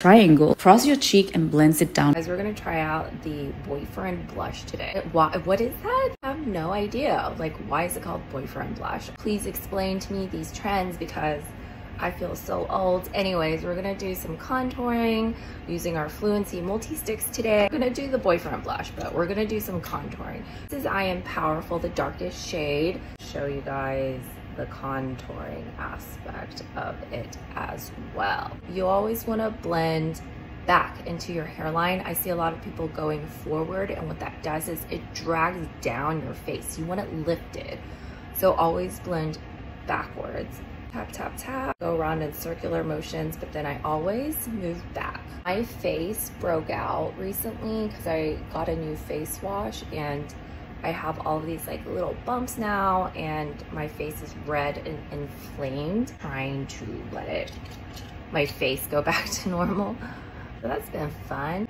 triangle, cross your cheek and blends it down. Guys, we're gonna try out the boyfriend blush today. Why, what is that? I have no idea. Like, why is it called boyfriend blush? Please explain to me these trends because I feel so old. Anyways, we're gonna do some contouring using our Fluency multi-sticks today. I'm gonna do the boyfriend blush, but we're gonna do some contouring. This is I Am Powerful, the darkest shade. Show you guys the contouring aspect of it as well. You always wanna blend back into your hairline. I see a lot of people going forward and what that does is it drags down your face. You want it lifted. So always blend backwards tap, tap, tap, go around in circular motions, but then I always move back. My face broke out recently because I got a new face wash and I have all these like little bumps now and my face is red and inflamed, trying to let it, my face go back to normal. So that's been fun.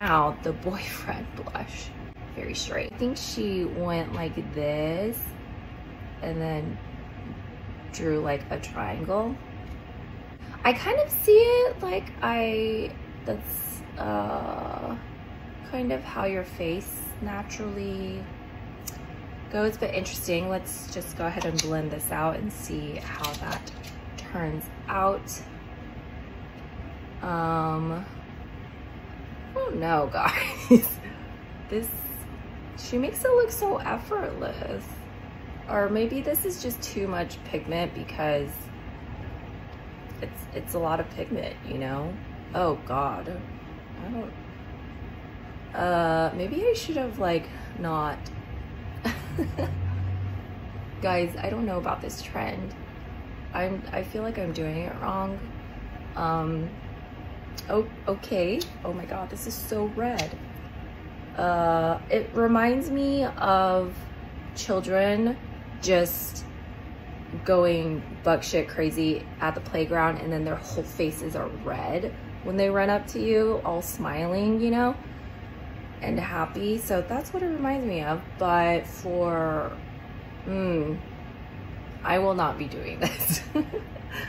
Now the boyfriend blush, very straight. I think she went like this and then drew like a triangle. I kind of see it like I, that's uh, kind of how your face naturally goes, but interesting. Let's just go ahead and blend this out and see how that turns out. Um, don't know, guys. this, she makes it look so effortless. Or maybe this is just too much pigment because it's it's a lot of pigment, you know? Oh God, I don't, uh, maybe I should have like not, guys, I don't know about this trend. I'm, I feel like I'm doing it wrong. Um, oh, okay. Oh my God, this is so red. Uh, it reminds me of children just going buck shit crazy at the playground and then their whole faces are red when they run up to you all smiling you know and happy. So that's what it reminds me of. But for mm, I will not be doing this